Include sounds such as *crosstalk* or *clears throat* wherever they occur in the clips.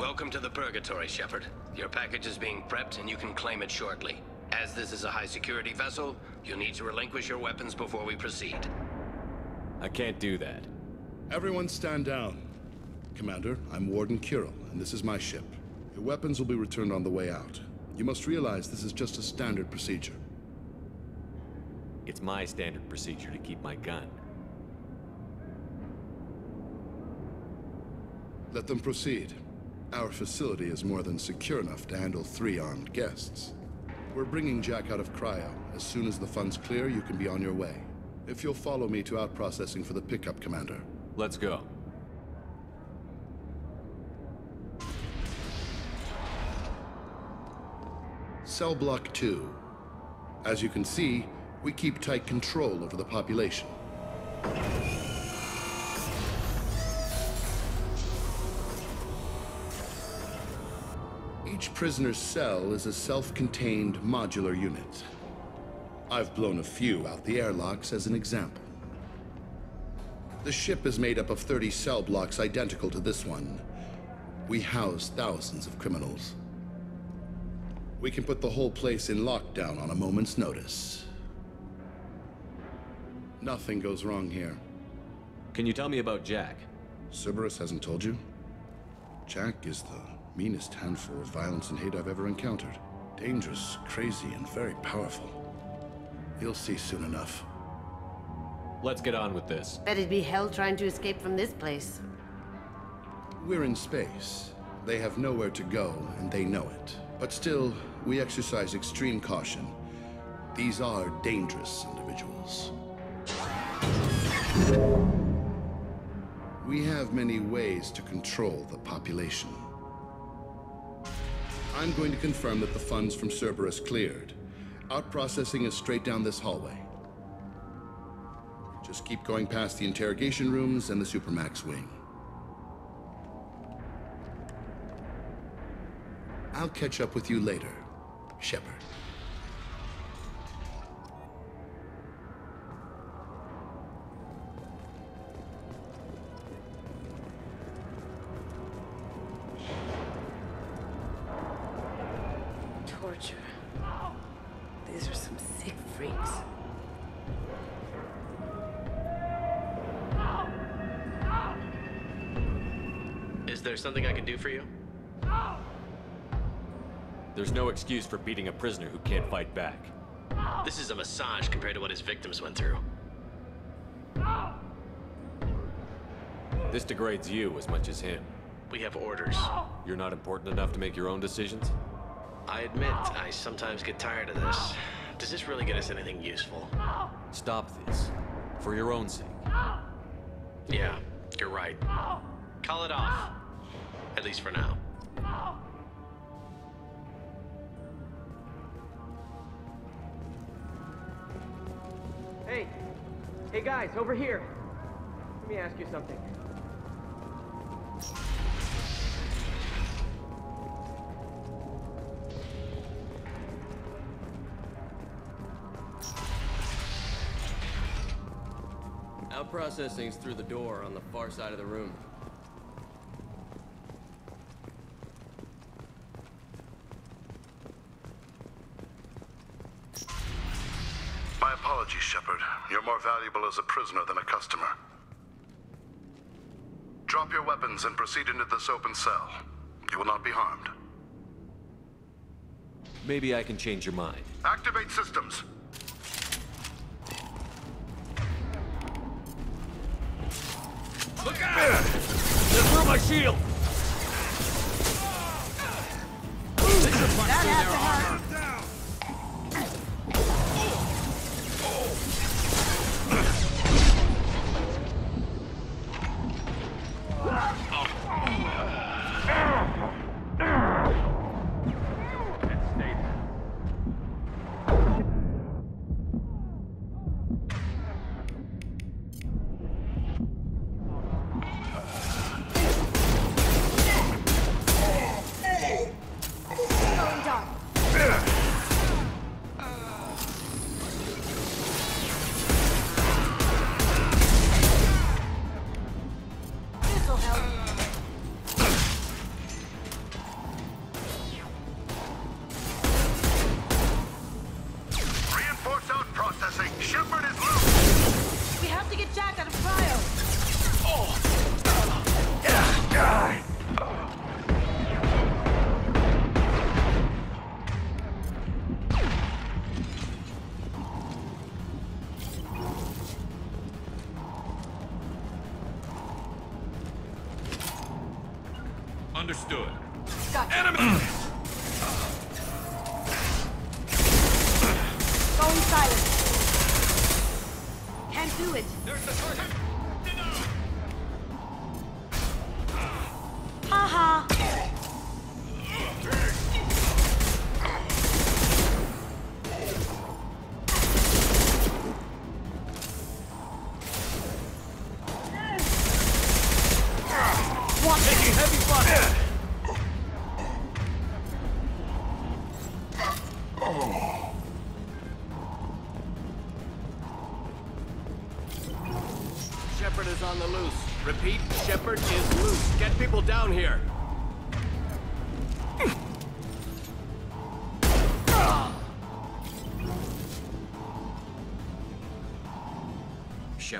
Welcome to the Purgatory, Shepard. Your package is being prepped and you can claim it shortly. As this is a high security vessel, you'll need to relinquish your weapons before we proceed. I can't do that. Everyone stand down. Commander, I'm Warden Kuril, and this is my ship. Your weapons will be returned on the way out. You must realize this is just a standard procedure. It's my standard procedure to keep my gun. Let them proceed. Our facility is more than secure enough to handle three armed guests. We're bringing Jack out of cryo. As soon as the funds clear, you can be on your way. If you'll follow me to out processing for the pickup, Commander. Let's go. Cell Block 2. As you can see, we keep tight control over the population. Prisoner's cell is a self-contained modular unit. I've blown a few out the airlocks as an example. The ship is made up of 30 cell blocks identical to this one. We house thousands of criminals. We can put the whole place in lockdown on a moment's notice. Nothing goes wrong here. Can you tell me about Jack? Cerberus hasn't told you? Jack is the meanest handful of violence and hate I've ever encountered. Dangerous, crazy, and very powerful. You'll see soon enough. Let's get on with this. Bet it'd be hell trying to escape from this place. We're in space. They have nowhere to go, and they know it. But still, we exercise extreme caution. These are dangerous individuals. We have many ways to control the population. I'm going to confirm that the funds from Cerberus cleared. Out processing is straight down this hallway. Just keep going past the interrogation rooms and the Supermax wing. I'll catch up with you later, Shepard. Prisoner who can't fight back. This is a massage compared to what his victims went through. This degrades you as much as him. We have orders. You're not important enough to make your own decisions? I admit, I sometimes get tired of this. Does this really get us anything useful? Stop this. For your own sake. Yeah, you're right. Call it off. At least for now. Hey! Hey guys, over here! Let me ask you something. Out processing's through the door on the far side of the room. My apologies, Shepard. You're more valuable as a prisoner than a customer. Drop your weapons and proceed into this open cell. You will not be harmed. Maybe I can change your mind. Activate systems. Look out! They threw my shield! That had to Understood. Gotcha. Enemy! *clears throat* Going silent. Can't do it. There's the target!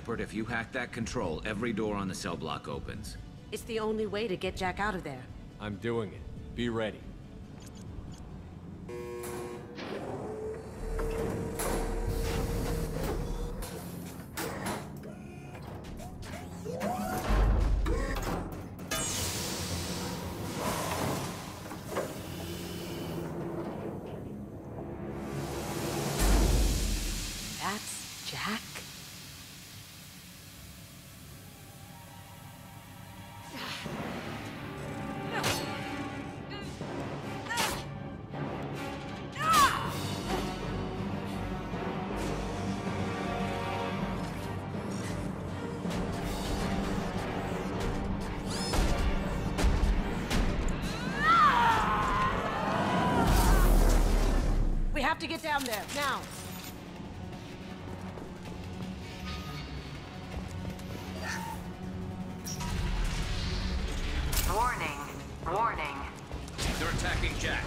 Shepard, if you hack that control, every door on the cell block opens. It's the only way to get Jack out of there. I'm doing it. Be ready. Get down there, now. Warning. Warning. They're attacking Jack.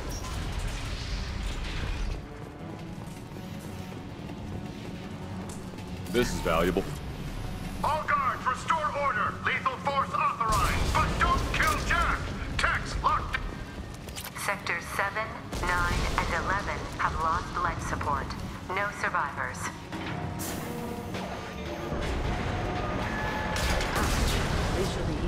This is valuable. All guards, restore order. Lethal force authorized, but don't kill Jack. Tex, locked. Sectors 7, 9, and 11 have lost life support. No survivors. These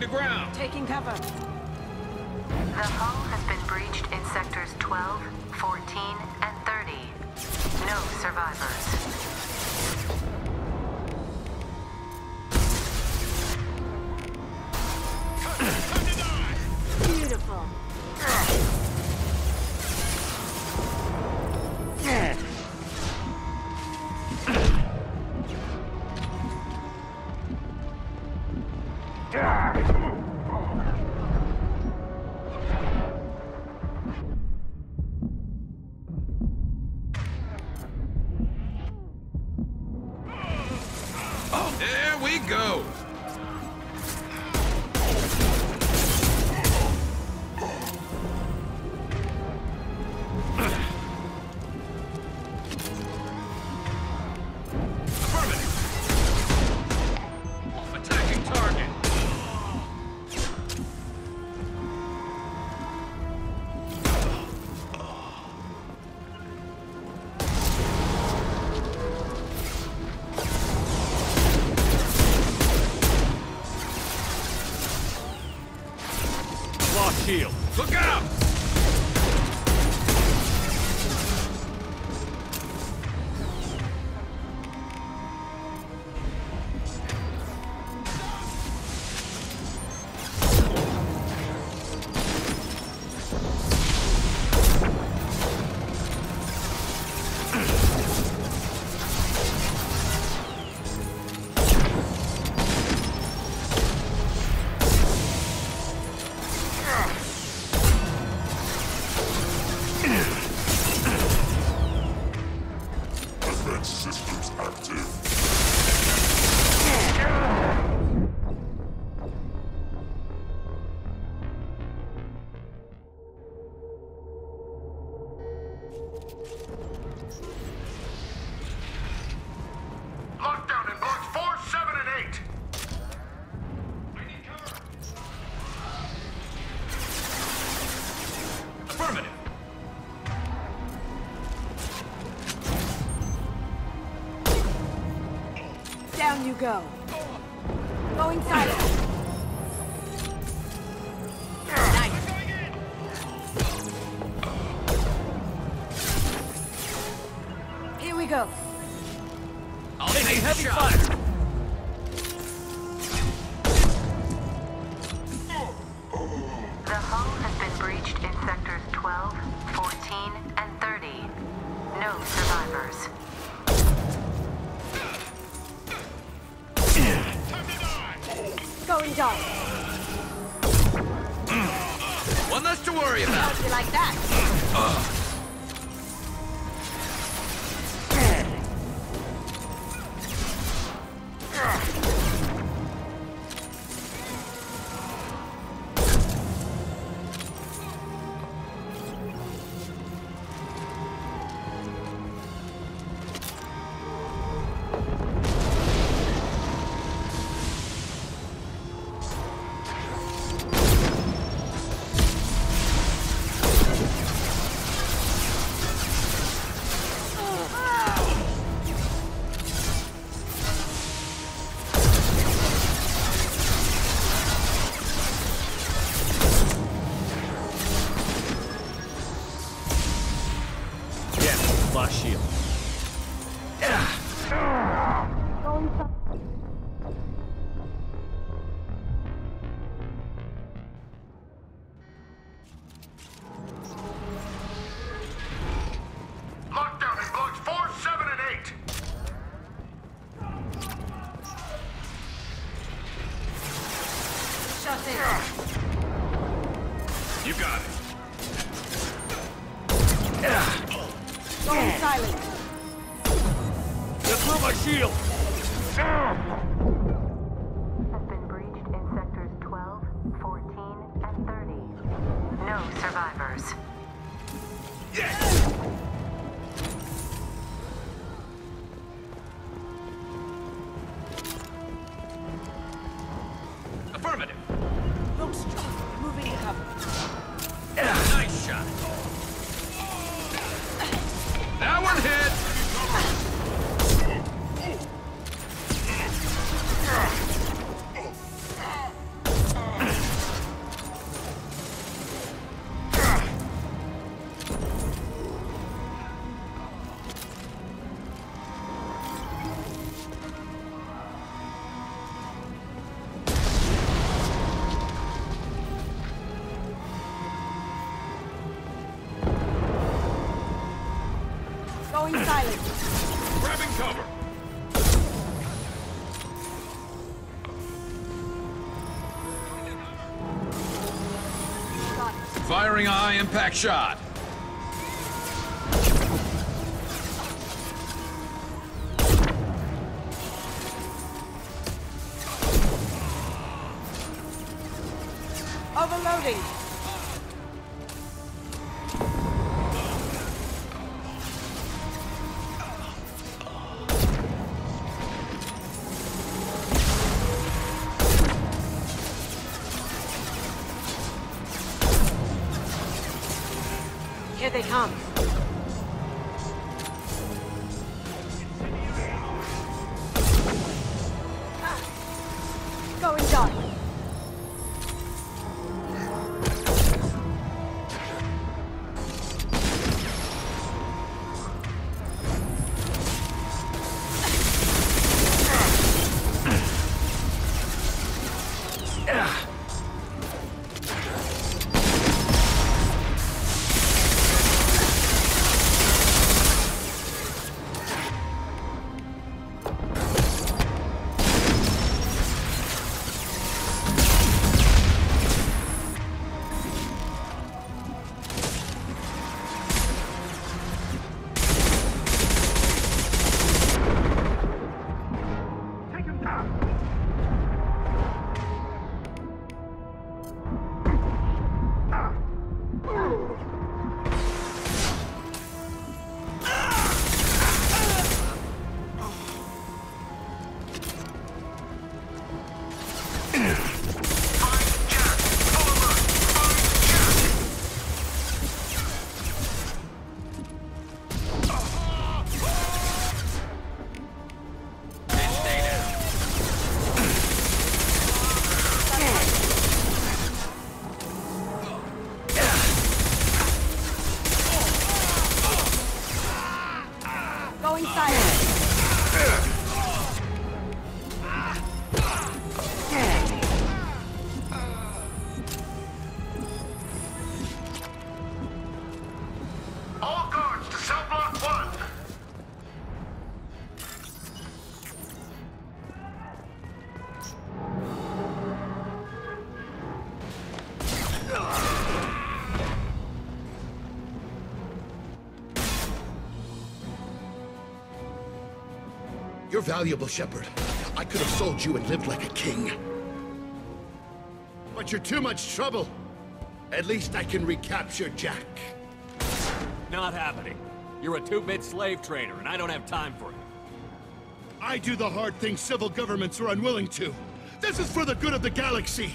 to ground. Taking cover. The hull has been breached in sectors 12, 14, and 30. No survivors. go. Go inside. my shield! Firing a high impact shot. Overloading. You're valuable, Shepard. I could have sold you and lived like a king. But you're too much trouble. At least I can recapture Jack. Not happening. You're a two-bit slave trader, and I don't have time for it. I do the hard things civil governments are unwilling to. This is for the good of the galaxy.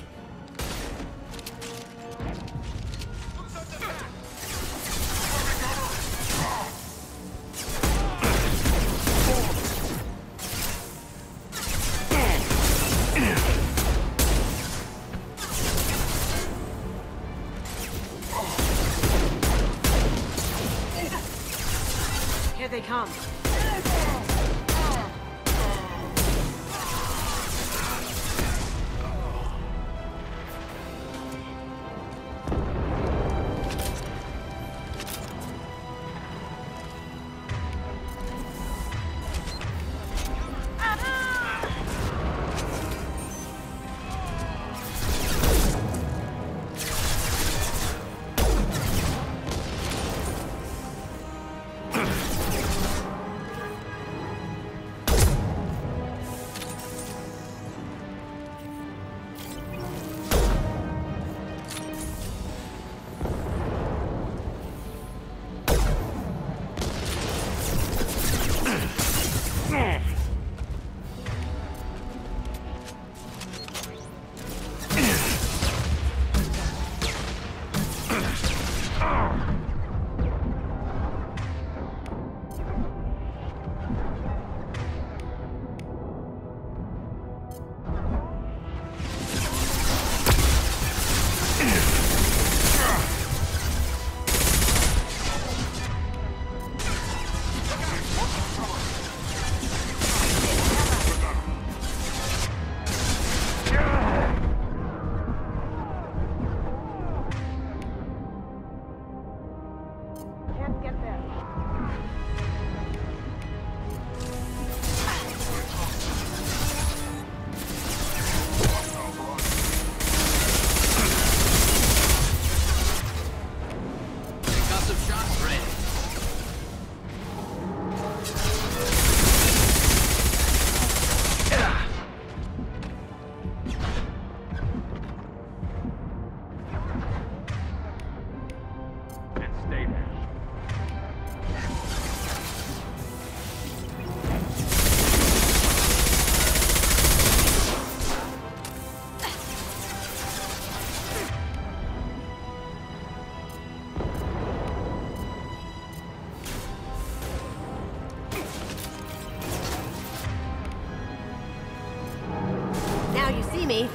Me.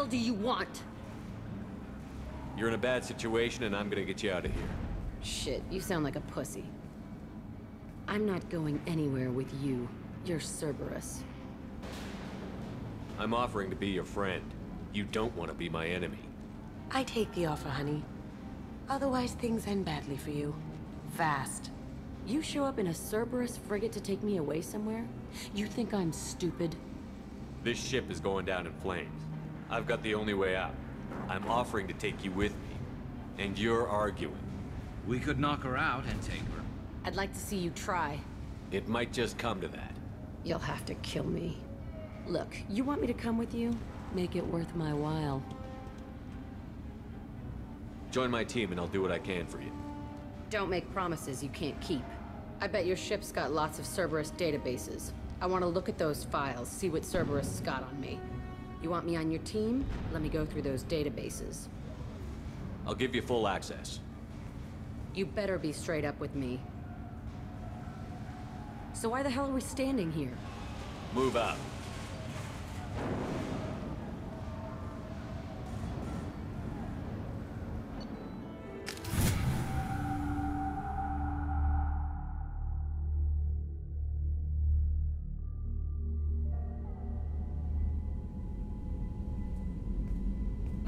Hell do you want? You're in a bad situation, and I'm gonna get you out of here. Shit, you sound like a pussy. I'm not going anywhere with you. You're Cerberus. I'm offering to be your friend. You don't want to be my enemy. I take the offer, honey. Otherwise, things end badly for you. Fast. You show up in a Cerberus frigate to take me away somewhere? You think I'm stupid? This ship is going down in flames. I've got the only way out. I'm offering to take you with me. And you're arguing. We could knock her out and take her. I'd like to see you try. It might just come to that. You'll have to kill me. Look, you want me to come with you? Make it worth my while. Join my team and I'll do what I can for you. Don't make promises you can't keep. I bet your ship's got lots of Cerberus databases. I want to look at those files, see what Cerberus has got on me. You want me on your team? Let me go through those databases. I'll give you full access. You better be straight up with me. So why the hell are we standing here? Move out.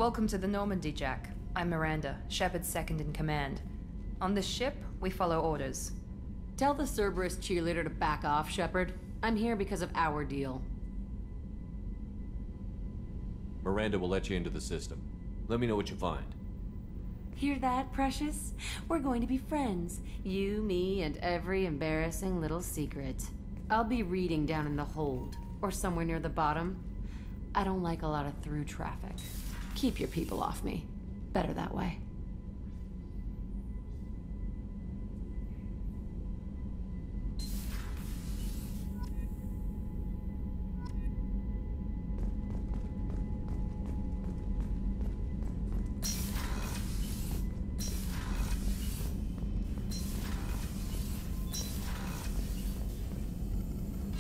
Welcome to the Normandy, Jack. I'm Miranda, Shepard's second in command. On this ship, we follow orders. Tell the Cerberus cheerleader to back off, Shepard. I'm here because of our deal. Miranda will let you into the system. Let me know what you find. Hear that, Precious? We're going to be friends. You, me, and every embarrassing little secret. I'll be reading down in the hold, or somewhere near the bottom. I don't like a lot of through traffic. Keep your people off me. Better that way.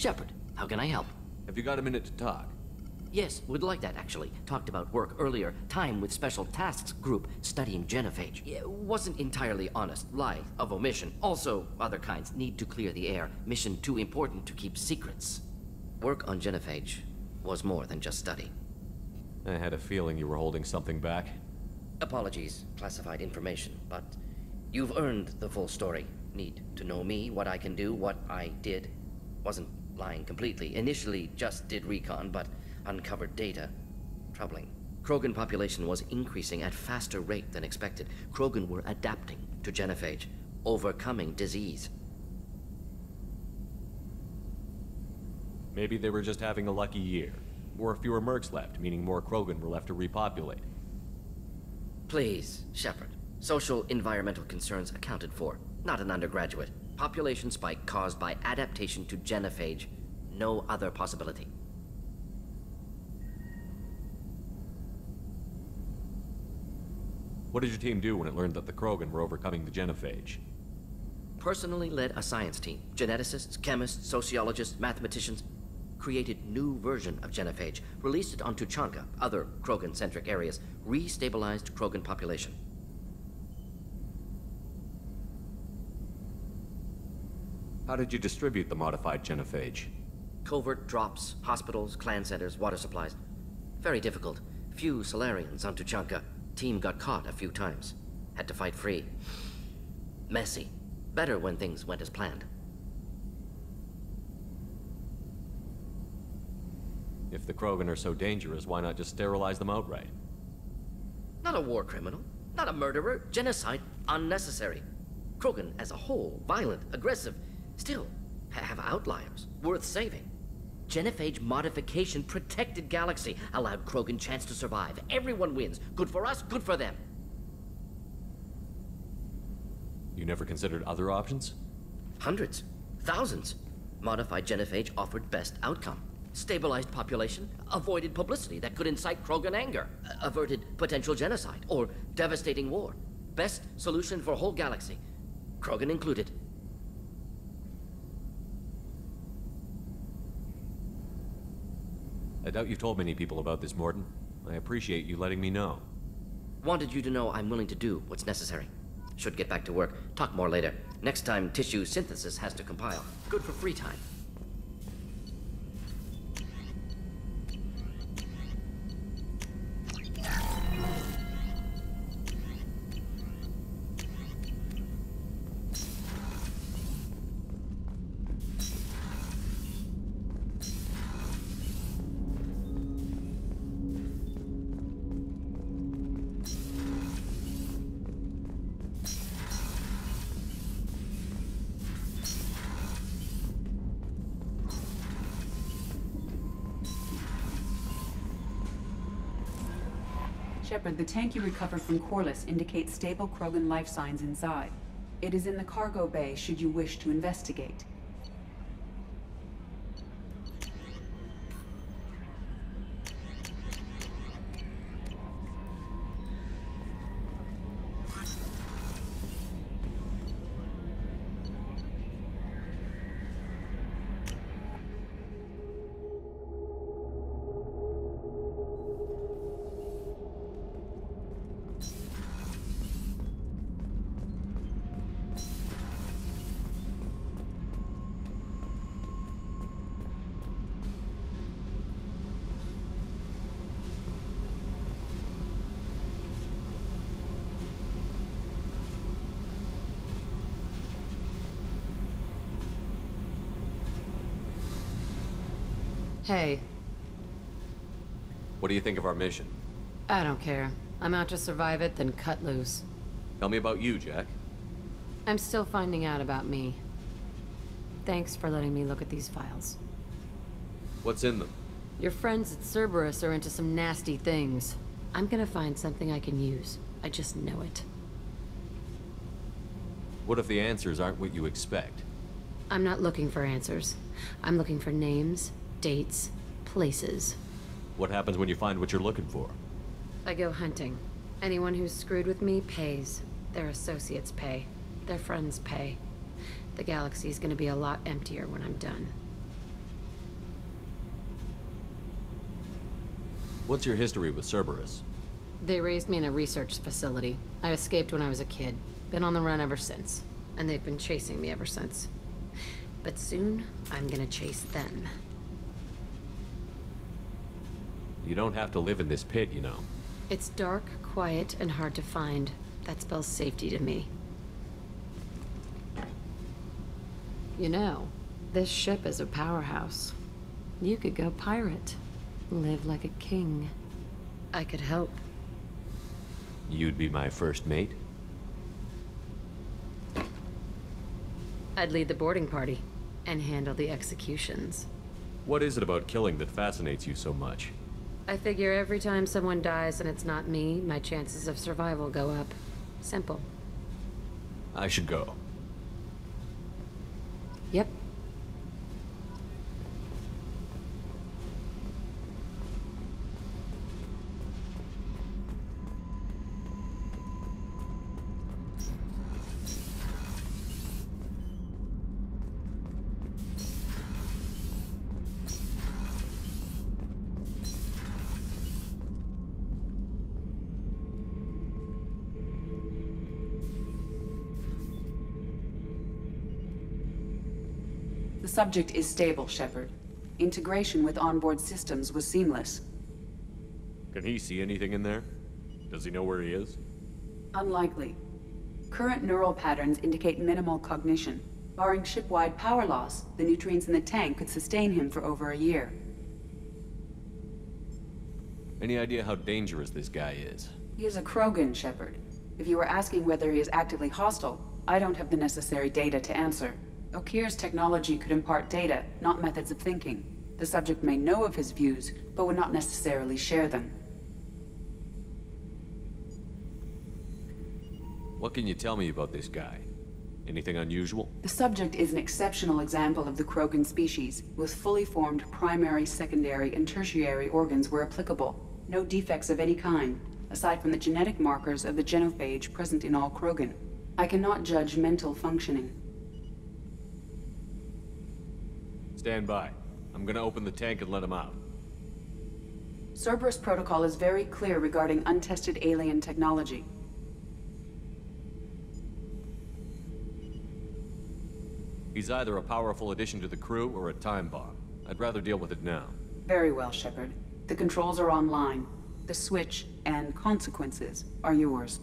Shepard, how can I help? Have you got a minute to talk? Yes, would like that actually. Talked about work earlier. Time with Special Tasks Group studying genophage. Yeah, wasn't entirely honest. Lie of omission. Also, other kinds need to clear the air. Mission too important to keep secrets. Work on genophage was more than just study. I had a feeling you were holding something back. Apologies, classified information, but you've earned the full story. Need to know me, what I can do, what I did. Wasn't lying completely. Initially just did recon, but uncovered data. Troubling. Krogan population was increasing at faster rate than expected. Krogan were adapting to genophage, overcoming disease. Maybe they were just having a lucky year. Or fewer mercs left, meaning more Krogan were left to repopulate. Please, Shepard. Social environmental concerns accounted for. Not an undergraduate. Population spike caused by adaptation to genophage. No other possibility. What did your team do when it learned that the Krogan were overcoming the genophage? Personally led a science team. Geneticists, chemists, sociologists, mathematicians. Created new version of genophage. Released it on Tuchanka, other Krogan-centric areas. Restabilized Krogan population. How did you distribute the modified genophage? Covert drops, hospitals, clan centers, water supplies. Very difficult. Few Salarians on Tuchanka. Team got caught a few times. Had to fight free. Messy. Better when things went as planned. If the Krogan are so dangerous, why not just sterilize them outright? Not a war criminal. Not a murderer. Genocide. Unnecessary. Krogan as a whole, violent, aggressive. Still, have outliers. Worth saving. Genophage modification protected Galaxy. Allowed Krogan chance to survive. Everyone wins. Good for us, good for them. You never considered other options? Hundreds. Thousands. Modified genophage offered best outcome. Stabilized population, avoided publicity that could incite Krogan anger, averted potential genocide or devastating war. Best solution for whole galaxy. Krogan included. I doubt you've told many people about this, Mordin. I appreciate you letting me know. Wanted you to know I'm willing to do what's necessary. Should get back to work. Talk more later. Next time, tissue synthesis has to compile. Good for free time. Shepard, the tank you recovered from Korlus indicates stable Krogan life signs inside. It is in the cargo bay should you wish to investigate. Hey, What do you think of our mission? I don't care. I'm out to survive it, then cut loose. Tell me about you, Jack. I'm still finding out about me. Thanks for letting me look at these files. What's in them? Your friends at Cerberus are into some nasty things. I'm gonna find something I can use. I just know it. What if the answers aren't what you expect? I'm not looking for answers. I'm looking for names, dates, places. What happens when you find what you're looking for? I go hunting. Anyone who's screwed with me pays. Their associates pay. Their friends pay. The galaxy's gonna be a lot emptier when I'm done. What's your history with Cerberus? They raised me in a research facility. I escaped when I was a kid. Been on the run ever since. And they've been chasing me ever since. But soon, I'm gonna chase them. You don't have to live in this pit, you know. It's dark, quiet, and hard to find. That spells safety to me. You know, this ship is a powerhouse. You could go pirate. Live like a king. I could help. You'd be my first mate? I'd lead the boarding party and handle the executions. What is it about killing that fascinates you so much? I figure every time someone dies and it's not me, my chances of survival go up. Simple. I should go. Subject is stable, Shepard. Integration with onboard systems was seamless. Can he see anything in there? Does he know where he is? Unlikely. Current neural patterns indicate minimal cognition. Barring ship-wide power loss, the nutrients in the tank could sustain him for over a year. Any idea how dangerous this guy is? He is a Krogan, Shepard. If you were asking whether he is actively hostile, I don't have the necessary data to answer. Okeer's technology could impart data, not methods of thinking. The subject may know of his views, but would not necessarily share them. What can you tell me about this guy? Anything unusual? The subject is an exceptional example of the Krogan species, with fully formed primary, secondary, and tertiary organs where applicable. No defects of any kind, aside from the genetic markers of the genophage present in all Krogan. I cannot judge mental functioning. Stand by. I'm gonna open the tank and let him out. Cerberus protocol is very clear regarding untested alien technology. He's either a powerful addition to the crew or a time bomb. I'd rather deal with it now. Very well, Shepard. The controls are online. The switch and consequences are yours.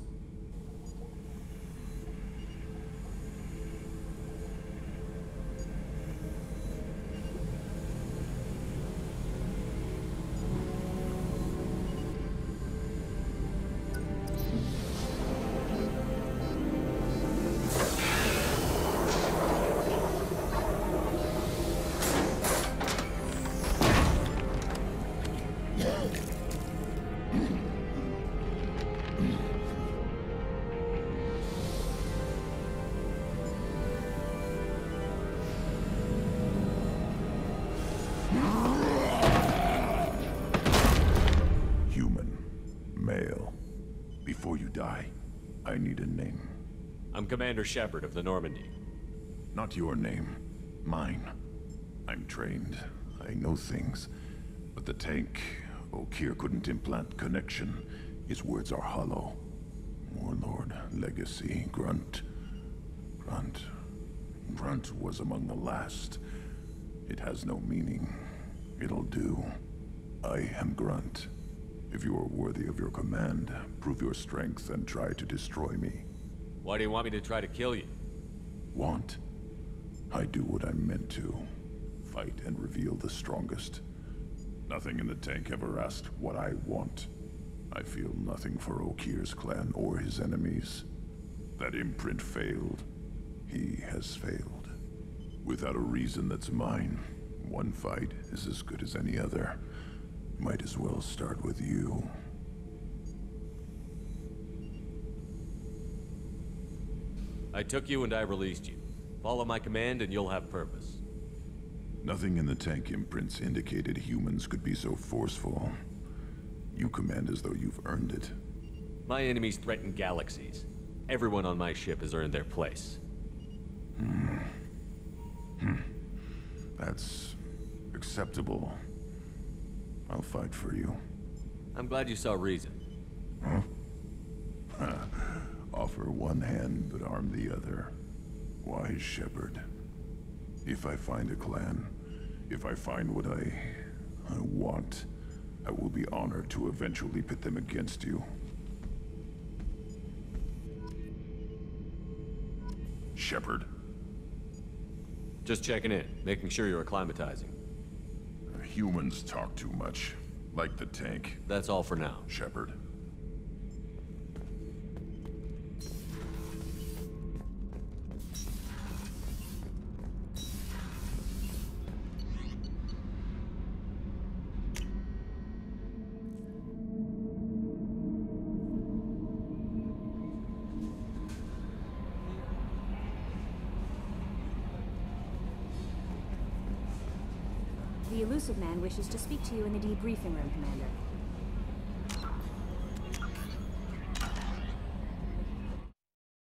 Commander Shepard of the Normandy. Not your name. Mine. I'm trained. I know things. But the tank, Okeer couldn't implant connection. His words are hollow. Warlord, Legacy, Grunt. Grunt. Grunt was among the last. It has no meaning. It'll do. I am Grunt. If you are worthy of your command, prove your strength and try to destroy me. Why do you want me to try to kill you? Want? I do what I'm meant to. Fight and reveal the strongest. Nothing in the tank ever asked what I want. I feel nothing for Okeer's clan or his enemies. That imprint failed. He has failed. Without a reason that's mine, one fight is as good as any other. Might as well start with you. I took you and I released you. Follow my command and you'll have purpose. Nothing in the tank imprints indicated humans could be so forceful. You command as though you've earned it. My enemies threaten galaxies. Everyone on my ship has earned their place. Hmm. Hmm. That's acceptable. I'll fight for you. I'm glad you saw reason. Huh? Offer one hand, but arm the other. Wise Shepard. If I find a clan, if I find what I... I want, I will be honored to eventually pit them against you. Shepard. Just checking in, making sure you're acclimatizing. Humans talk too much. Like the tank. That's all for now. Shepard. Wishes to speak to you in the debriefing room, Commander.